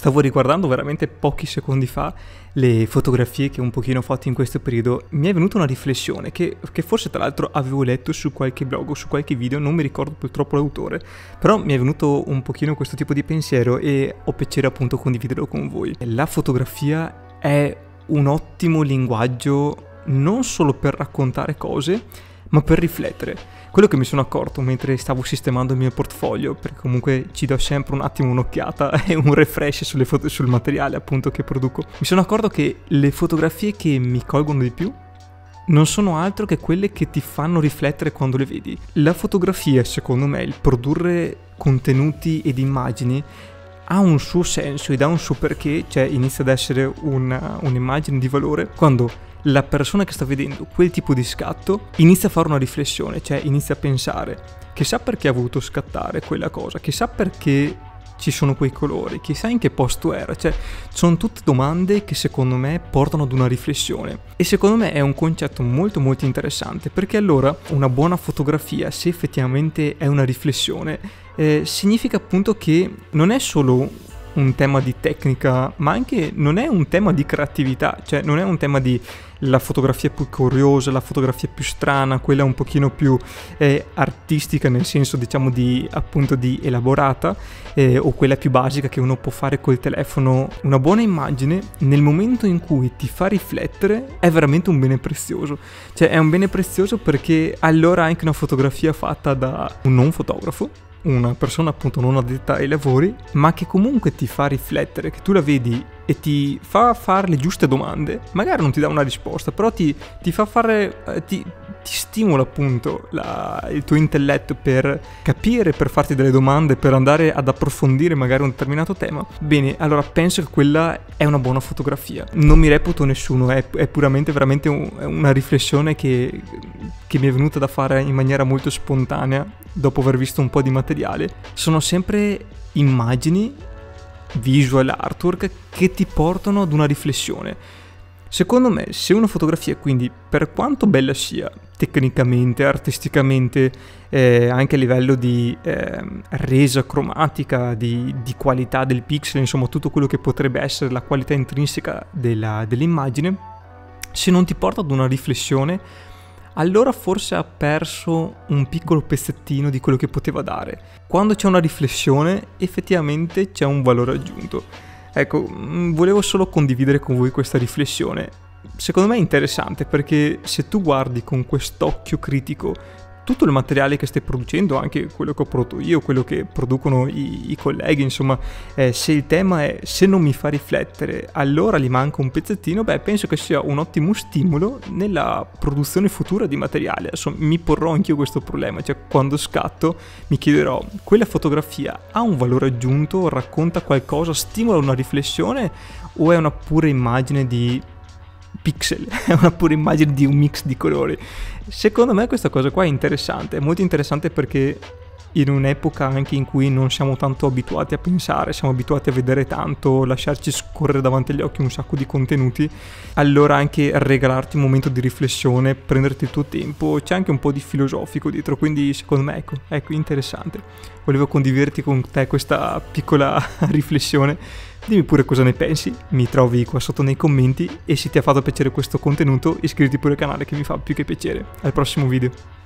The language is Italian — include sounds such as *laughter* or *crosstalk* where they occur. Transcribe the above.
Stavo riguardando veramente pochi secondi fa le fotografie che un pochino ho fatto in questo periodo. Mi è venuta una riflessione che, che, forse tra l'altro avevo letto su qualche blog o su qualche video, non mi ricordo purtroppo l'autore, però mi è venuto un pochino questo tipo di pensiero e ho piacere appunto condividerlo con voi. La fotografia è un ottimo linguaggio non solo per raccontare cose, ma per riflettere. Quello che mi sono accorto mentre stavo sistemando il mio portfolio, perché comunque ci do sempre un attimo un'occhiata *laughs* e un refresh foto- sul materiale appunto che produco, mi sono accorto che le fotografie che mi colgono di più non sono altro che quelle che ti fanno riflettere quando le vedi. La fotografia, secondo me, il produrre contenuti ed immagini ha un suo senso ed ha un suo perché, cioè inizia ad essere una, un'immagine di valore quando la persona che sta vedendo quel tipo di scatto inizia a fare una riflessione, cioè inizia a pensare, chissà perché ha voluto scattare quella cosa, chissà perché ci sono quei colori, chissà in che posto era, cioè sono tutte domande che secondo me portano ad una riflessione. E secondo me è un concetto molto molto interessante perché allora una buona fotografia se effettivamente è una riflessione eh, significa appunto che non è solo un tema di tecnica, ma anche non è un tema di creatività, cioè non è un tema di la fotografia più curiosa, la fotografia più strana, quella un pochino più eh, artistica nel senso diciamo di appunto di elaborata eh, o quella più basica che uno può fare col telefono. Una buona immagine nel momento in cui ti fa riflettere è veramente un bene prezioso, cioè è un bene prezioso perché allora anche una fotografia fatta da un non fotografo una persona appunto non addetta ai lavori, ma che comunque ti fa riflettere, che tu la vedi e ti fa fare le giuste domande, magari non ti dà una risposta, però ti, ti fa fare, eh, ti, ti stimola appunto la, il tuo intelletto per capire, per farti delle domande, per andare ad approfondire magari un determinato tema, bene, allora penso che quella è una buona fotografia. Non mi reputo nessuno, è, è puramente veramente un, una riflessione che, che mi è venuta da fare in maniera molto spontanea dopo aver visto un po' di materiale. Sono sempre immagini, visual artwork che ti portano ad una riflessione Secondo me, se una fotografia, quindi per quanto bella sia tecnicamente, artisticamente, eh, anche a livello di eh, resa cromatica, di, di, qualità del pixel, insomma tutto quello che potrebbe essere la qualità intrinseca della, dell'immagine, se non ti porta ad una riflessione, allora forse ha perso un piccolo pezzettino di quello che poteva dare. Quando c'è una riflessione, effettivamente c'è un valore aggiunto. Ecco, mm, volevo solo condividere con voi questa riflessione. Secondo me è interessante perché se tu guardi con quest'occhio critico tutto il materiale che stai producendo, anche quello che ho prodotto io, quello che producono i, i colleghi, insomma, eh, se il tema è se non mi fa riflettere, allora gli manca un pezzettino, beh, penso che sia un ottimo stimolo nella produzione futura di materiale. Adesso mi porrò anch'io questo problema, cioè quando scatto mi chiederò, quella fotografia ha un valore aggiunto, racconta qualcosa, stimola una riflessione o è una pura immagine di pixel, *laughs* è una pura immagine di un mix di colori. Secondo me questa cosa qua è interessante, è molto interessante perché in un'epoca anche in cui non siamo tanto abituati a pensare, siamo abituati a vedere tanto, lasciarci scorrere davanti agli occhi un sacco di contenuti, allora anche regalarti un momento di riflessione, prenderti il tuo tempo, c'è anche un po' di filosofico dietro, quindi secondo me ecco, ecco interessante. Volevo condividerti con te questa piccola *laughs* riflessione Dimmi pure cosa ne pensi, mi trovi qua sotto nei commenti e se ti ha fatto piacere questo contenuto iscriviti pure al canale che mi fa più che piacere. Al prossimo video.